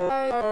Bye.